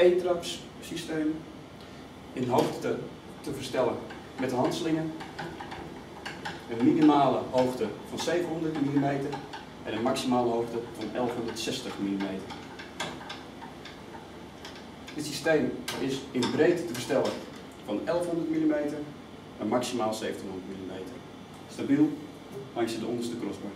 E-traps systeem in hoogte te, verstellen met de handslingen. Een minimale hoogte van 700 mm en een maximale hoogte van 1160 mm. Dit systeem is in breedte te verstellen van 1100 mm naar maximaal 1700 mm. Stabiel langs de onderste crossbar.